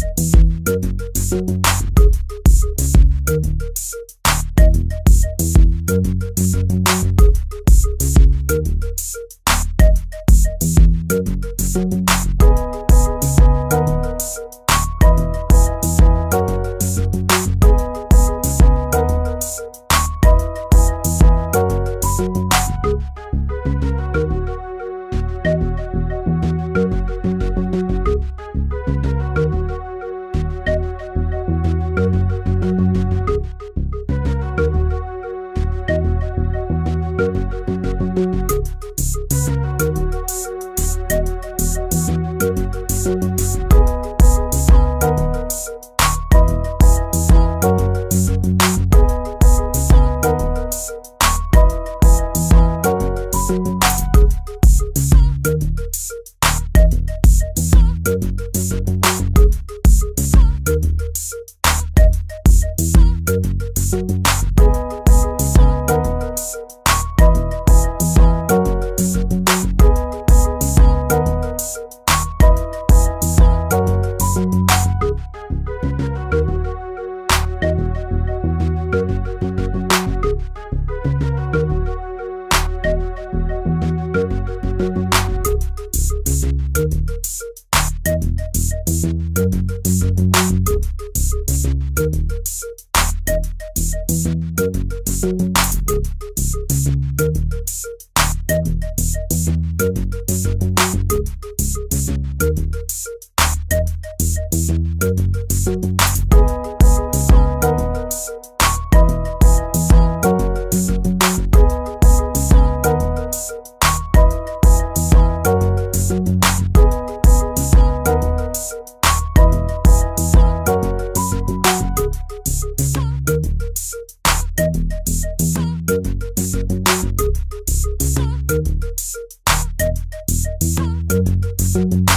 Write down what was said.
Thank you Thank you. you